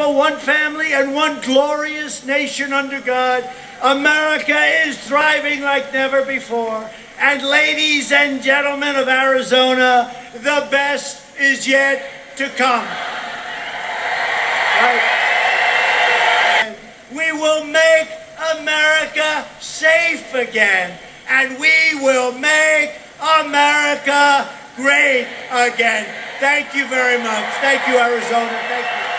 people, one family, and one glorious nation under God. America is thriving like never before. And ladies and gentlemen of Arizona, the best is yet to come. Right? We will make America safe again. And we will make America great again. Thank you very much. Thank you, Arizona. Thank you.